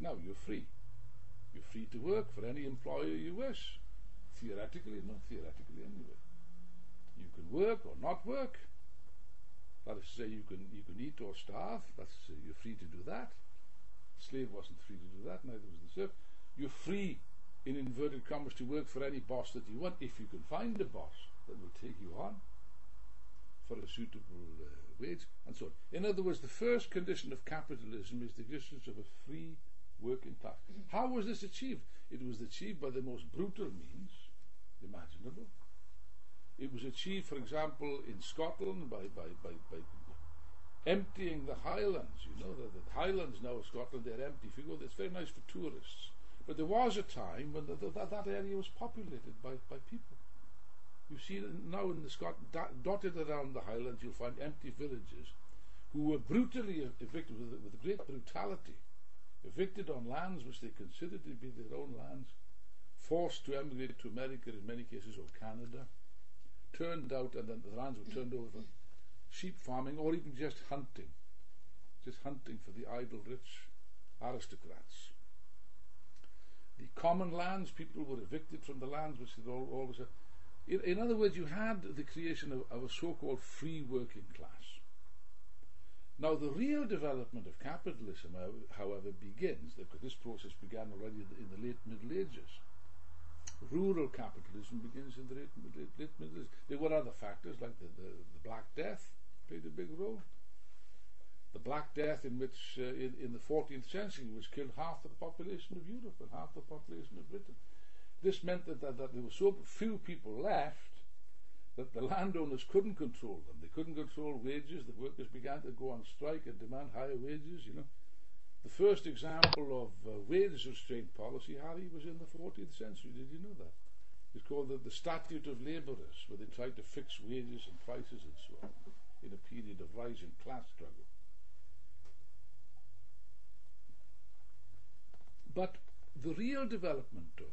like now, you're free. You're free to work for any employer you wish. Theoretically, not theoretically anyway. You can work or not work. That is to say, you can you can eat or starve. That's to say, you're free to do that. The Slave wasn't free to do that. Neither was the serf. You're free, in inverted commas, to work for any boss that you want if you can find a boss that will take you on for a suitable uh, wage and so on. In other words, the first condition of capitalism is the existence of a free working class. How was this achieved? It was achieved by the most brutal means imaginable. It was achieved, for example, in Scotland by, by, by, by emptying the highlands. You know, the, the highlands now of Scotland, they're empty. If you go, it's very nice for tourists. But there was a time when the, the, that, area was populated by, by people. You see now in the Scotland, dotted around the highlands, you'll find empty villages who were brutally uh, evicted with, with great brutality evicted on lands which they considered to be their own lands, forced to emigrate to America in many cases or Canada, turned out and then the lands were turned over for sheep farming or even just hunting, just hunting for the idle rich aristocrats. The common lands, people were evicted from the lands which they always had. In, in other words, you had the creation of, of a so-called free working class now, the real development of capitalism, however, begins, this process began already in the late Middle Ages. Rural capitalism begins in the late, late, late Middle Ages. There were other factors, like the, the, the, Black Death played a big role. The Black Death, in which, uh, in, in the 14th century, which killed half the population of Europe and half the population of Britain. This meant that, that, that there were so few people left that the landowners couldn't control them. They couldn't control wages. The workers began to go on strike and demand higher wages, you know. The first example of uh, wage restraint policy, Harry, was in the 14th century. Did you know that? It's called the, the Statute of Labourers, where they tried to fix wages and prices and so on in a period of rising class struggle. But the real development of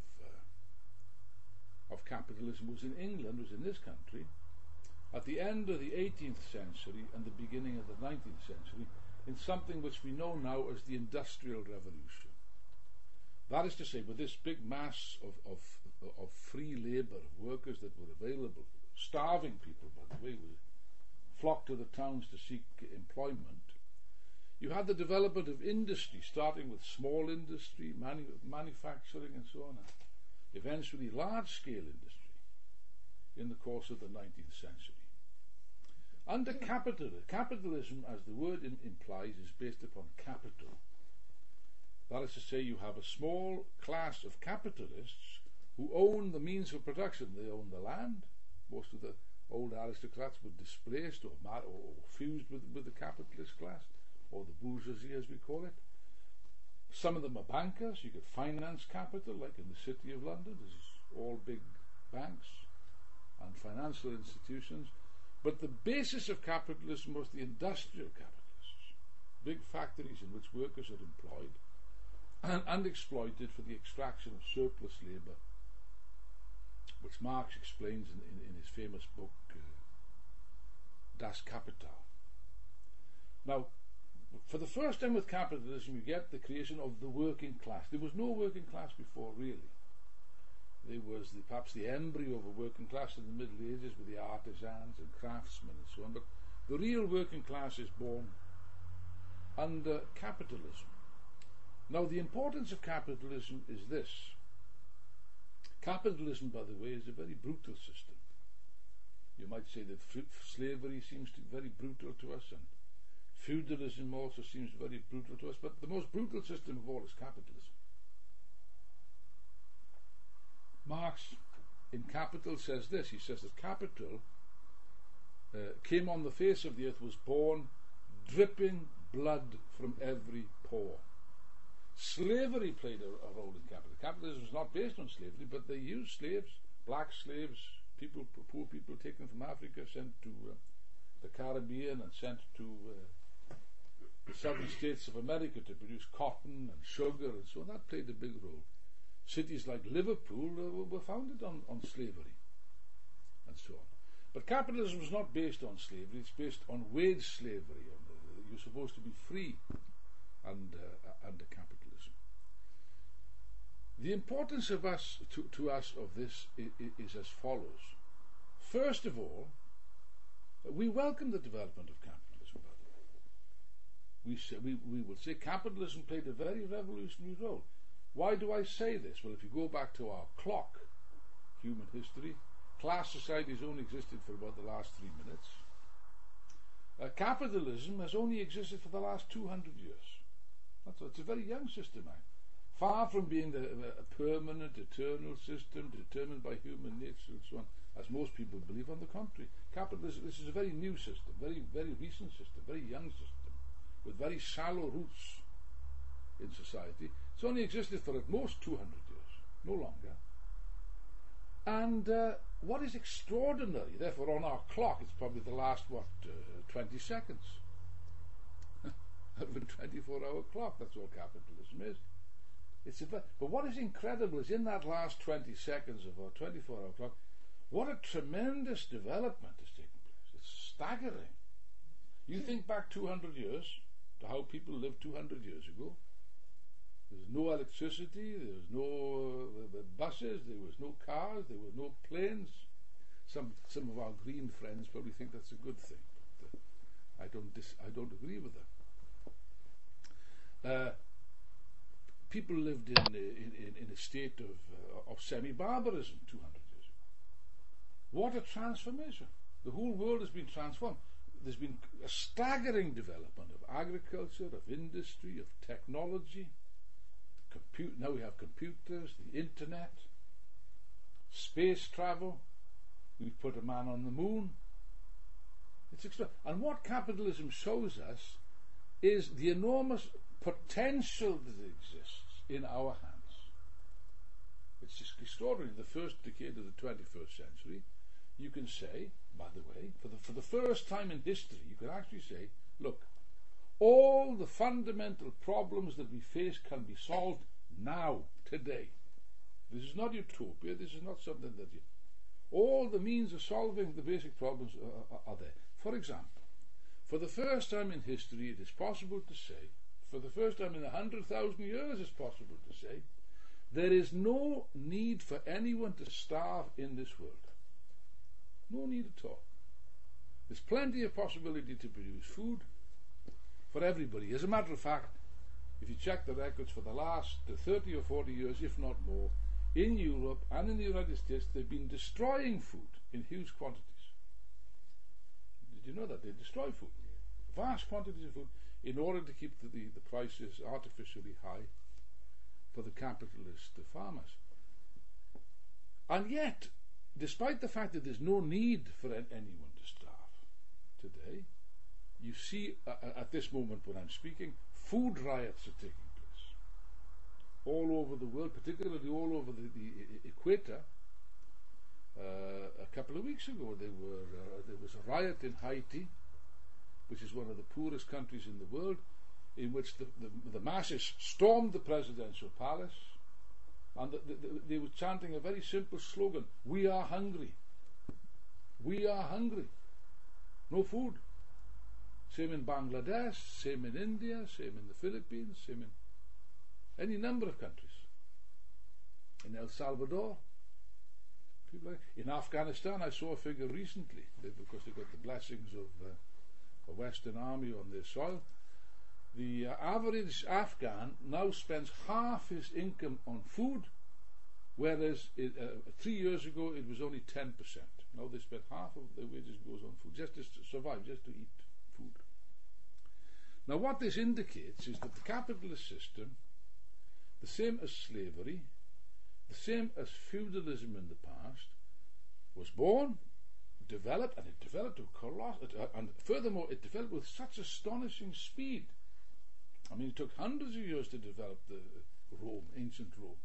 of capitalism was in England, was in this country, at the end of the 18th century and the beginning of the 19th century, in something which we know now as the Industrial Revolution. That is to say, with this big mass of, of, of free labour, workers that were available, starving people, by the way, would flock to the towns to seek employment. You had the development of industry, starting with small industry, manu- manufacturing, and so on eventually large-scale industry in the course of the 19th century. Under capital, capitalism, as the word implies, is based upon capital. That is to say, you have a small class of capitalists who own the means of production. They own the land. Most of the old aristocrats were displaced or, or fused with, with the capitalist class, or the bourgeoisie as we call it. Some of them are bankers. You could finance capital, like in the City of London. There's all big banks and financial institutions. But the basis of capitalism was the industrial capitalists, big factories in which workers are employed and, and exploited for the extraction of surplus labour, which Marx explains in, in, in his famous book uh, Das Kapital. Now, for the first time with capitalism, you get the creation of the working class. There was no working class before, really. There was the, perhaps the embryo of a working class in the Middle Ages with the artisans and craftsmen and so on, but the real working class is born under capitalism. Now, the importance of capitalism is this. Capitalism, by the way, is a very brutal system. You might say that slavery seems to be very brutal to us, and Feudalism also seems very brutal to us, but the most brutal system of all is capitalism. Marx, in Capital, says this he says that capital uh, came on the face of the earth, was born dripping blood from every pore. Slavery played a, a role in capital. Capitalism was not based on slavery, but they used slaves, black slaves, people, poor people taken from Africa, sent to uh, the Caribbean and sent to uh, the southern states of America to produce cotton and sugar and so on. That played a big role. Cities like Liverpool uh, were founded on, on slavery and so on. But capitalism is not based on slavery, it's based on wage slavery. On the, you're supposed to be free under, uh, under capitalism. The importance of us to, to us of this is, is as follows. First of all, we welcome the development of capitalism. We, say, we, we will say capitalism played a very revolutionary role. Why do I say this? Well, if you go back to our clock, human history, class societies only existed for about the last three minutes. Uh, capitalism has only existed for the last 200 years. That's it's a very young system now. Far from being the, a permanent, eternal system determined by human nature and so on, as most people believe. On the contrary, capitalism this is a very new system, very very recent system, very young system, with very shallow roots in society. It's only existed for at most 200 years, no longer. And uh, what is extraordinary, therefore, on our clock, it's probably the last, what, uh, 20 seconds of a 24 hour clock. That's all capitalism is. It's a, but what is incredible is in that last 20 seconds of our 24 hour clock, what a tremendous development has taken place. It's staggering. You think back 200 years how people lived 200 years ago. There was no electricity, there was no uh, buses, there was no cars, there were no planes. Some some of our green friends probably think that's a good thing. But, uh, I don't dis- I don't agree with them. Uh, people lived in, in, in, a state of, uh, of semi barbarism 200 years ago. What a transformation! The whole world has been transformed. There's been a staggering development of agriculture, of industry, of technology. Compute, now we have computers, the internet, space travel. We've put a man on the moon. It's extra. And what capitalism shows us is the enormous potential that exists in our hands. It's just extraordinary. The first decade of the 21st century, you can say, by the way, for the, for the first time in history, you can actually say, look, all the fundamental problems that we face can be solved now, today. This is not utopia, this is not something that you. All the means of solving the basic problems are, are, are there. For example, for the first time in history, it is possible to say for the first time in a hundred thousand years, it's possible to say, there is no need for anyone to starve in this world. No need at all. There's plenty of possibility to produce food for everybody. As a matter of fact, if you check the records for the last 30 or 40 years, if not more, in Europe and in the United States, they've been destroying food in huge quantities. Did you know that? They destroy food. Vast quantities of food in order to keep the, the, the prices artificially high for the capitalist the farmers. And yet, despite the fact that there's no need for anyone to starve today, you see uh, at this moment when I'm speaking, food riots are taking place all over the world, particularly all over the, the equator. Uh, a couple of weeks ago, there were uh, there was a riot in Haiti which is one of the poorest countries in the world, in which the, the, the masses stormed the presidential palace and the, they were chanting a very simple slogan We are hungry. We are hungry. No food. Same in Bangladesh, same in India, same in the Philippines, same in any number of countries. In El Salvador. People in Afghanistan, I saw a figure recently, because they got the blessings of. Uh, a Western army on their soil. The average Afghan now spends half his income on food, whereas it, uh, three years ago it was only 10%. Now they spend half of their wages goes on food, just to survive, just to eat food. Now what this indicates is that the capitalist system, the same as slavery, the same as feudalism in the past, was born developed, and it developed to colossal, uh, and furthermore, it developed with such astonishing speed. I mean, it took hundreds of years to develop the Rome, ancient Rome.